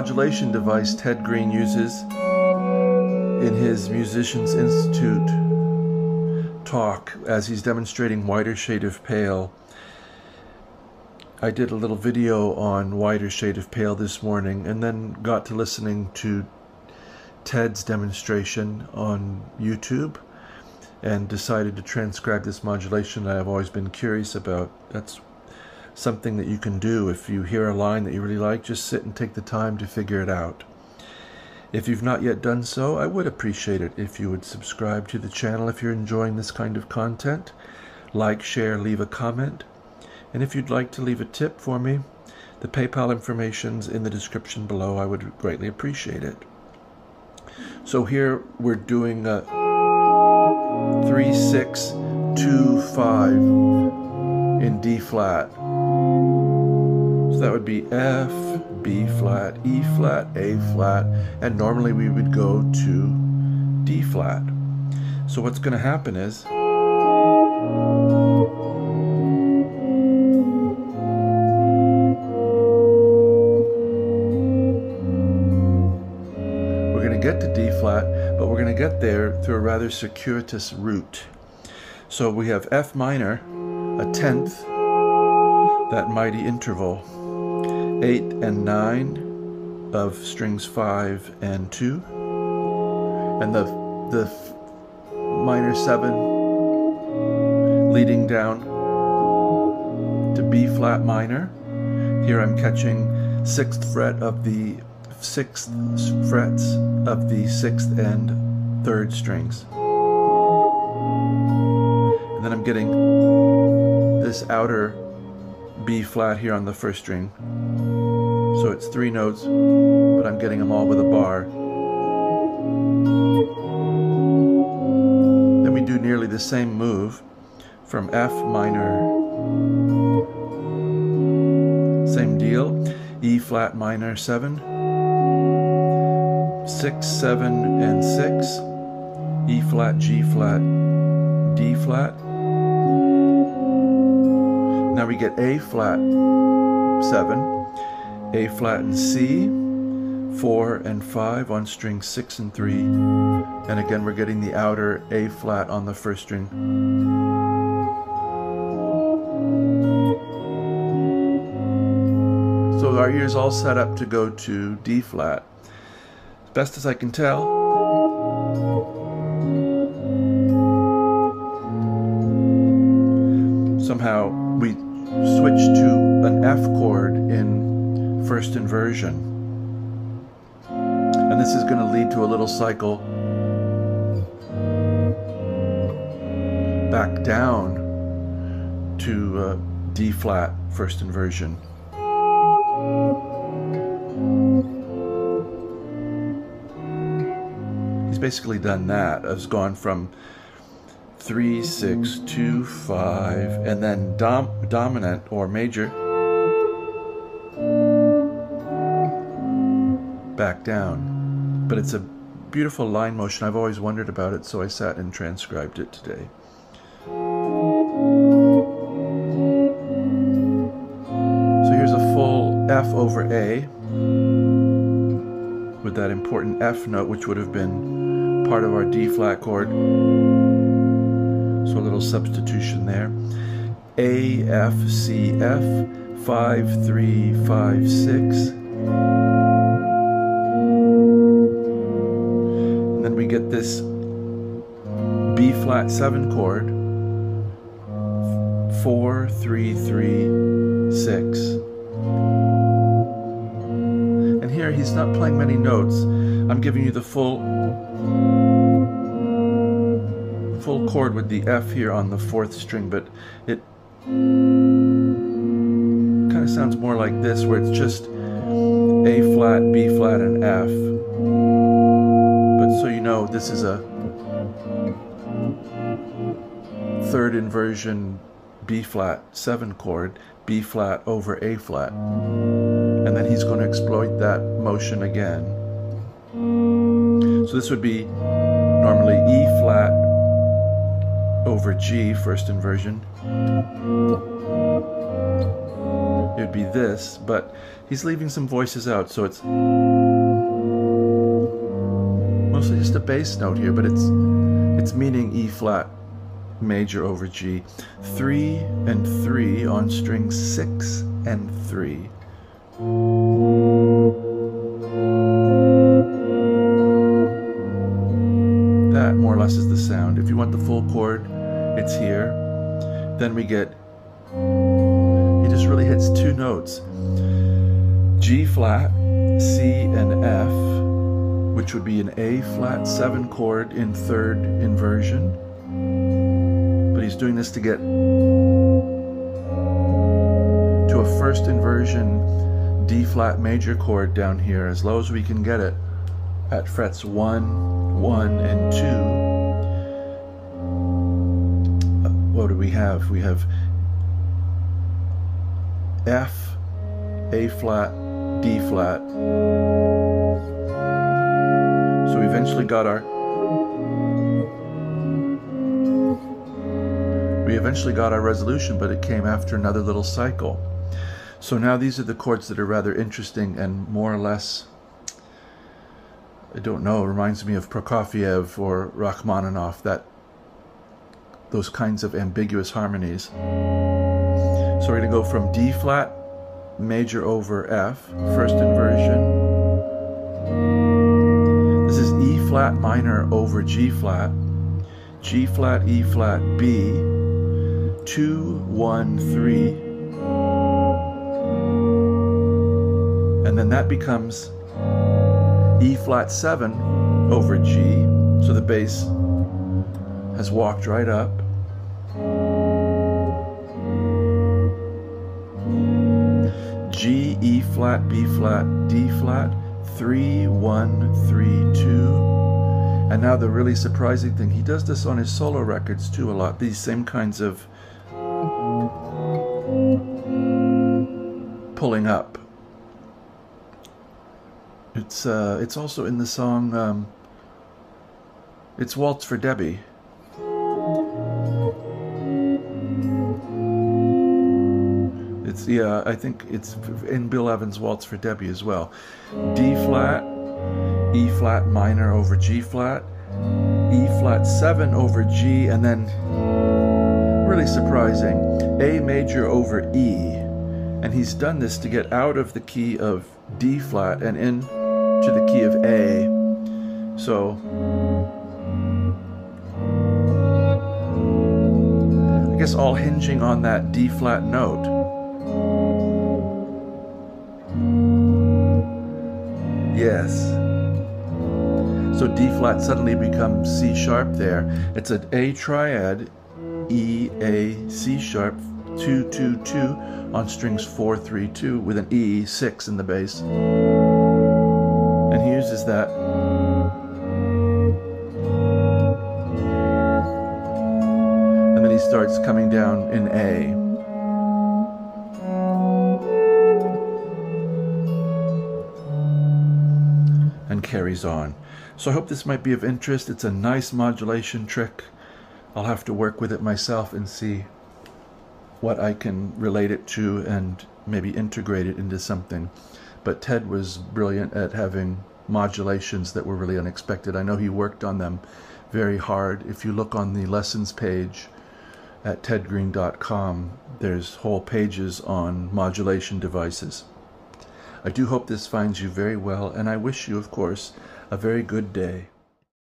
modulation device Ted Greene uses in his Musicians Institute talk as he's demonstrating whiter shade of pale. I did a little video on whiter shade of pale this morning and then got to listening to Ted's demonstration on YouTube and decided to transcribe this modulation that I've always been curious about. That's something that you can do. If you hear a line that you really like, just sit and take the time to figure it out. If you've not yet done so, I would appreciate it if you would subscribe to the channel if you're enjoying this kind of content. Like, share, leave a comment. And if you'd like to leave a tip for me, the PayPal information's in the description below. I would greatly appreciate it. So here we're doing a 3, 6, 2, 5 in D flat. So that would be F, B flat, E flat, A flat, and normally we would go to D flat. So what's going to happen is we're going to get to D flat, but we're going to get there through a rather circuitous route. So we have F minor, a tenth, that mighty interval, 8 and 9 of strings 5 and 2, and the, the minor 7 leading down to B flat minor. Here I'm catching 6th fret of the 6th frets of the 6th and 3rd strings. And then I'm getting this outer B flat here on the first string. So it's three notes, but I'm getting them all with a bar. Then we do nearly the same move from F minor, same deal, E flat minor 7, 6, 7, and 6, E flat, G flat, D flat, now we get A flat 7, A flat and C, 4 and 5 on string 6 and 3, and again we're getting the outer A flat on the first string. So our ear's all set up to go to D flat. As best as I can tell, somehow switch to an F chord in first inversion. And this is going to lead to a little cycle back down to uh, D flat first inversion. He's basically done that. Has gone from three, six, two, five, and then dom dominant or major back down. But it's a beautiful line motion. I've always wondered about it, so I sat and transcribed it today. So here's a full F over A with that important F note, which would have been part of our D flat chord. So a little substitution there. A, F, C, F, 5, 3, 5, 6. And then we get this B flat 7 chord. 4, 3, 3, 6. And here he's not playing many notes. I'm giving you the full full chord with the F here on the fourth string, but it kind of sounds more like this, where it's just A flat, B flat, and F. But so you know, this is a third inversion B flat 7 chord, B flat over A flat. And then he's going to exploit that motion again. So this would be normally E flat over G, first inversion. it would be this, but he's leaving some voices out, so it's mostly just a bass note here, but it's it's meaning E flat major over G. 3 and 3 on string 6 and 3. More or less is the sound. If you want the full chord, it's here. Then we get, he just really hits two notes. G flat, C and F, which would be an A flat 7 chord in third inversion. But he's doing this to get to a first inversion D flat major chord down here as low as we can get it at frets 1, 1, and 2. Uh, what do we have? We have F, A flat, D flat. So we eventually got our we eventually got our resolution, but it came after another little cycle. So now these are the chords that are rather interesting and more or less I don't know, reminds me of Prokofiev or Rachmaninoff, that those kinds of ambiguous harmonies. So we're going to go from D flat major over F, first inversion. This is E flat minor over G flat, G flat, E flat, B, 2, 1, 3. And then that becomes E flat 7 over G, so the bass has walked right up. G, E flat, B flat, D flat, 3, 1, 3, 2. And now the really surprising thing, he does this on his solo records too a lot, these same kinds of pulling up. It's uh, it's also in the song. Um, it's Waltz for Debby. It's yeah, I think it's in Bill Evans' Waltz for Debby as well. D flat, E flat minor over G flat, E flat seven over G, and then really surprising, A major over E. And he's done this to get out of the key of D flat and in to the key of A. So I guess all hinging on that D flat note. Yes. So D flat suddenly becomes C sharp there. It's an A triad, E, A, C sharp, 2, 2, 2 on strings 4, 3, 2 with an E, 6 in the bass uses that and then he starts coming down in A. And carries on. So I hope this might be of interest. It's a nice modulation trick. I'll have to work with it myself and see what I can relate it to and maybe integrate it into something. But Ted was brilliant at having modulations that were really unexpected. I know he worked on them very hard. If you look on the lessons page at tedgreene.com, there's whole pages on modulation devices. I do hope this finds you very well, and I wish you, of course, a very good day.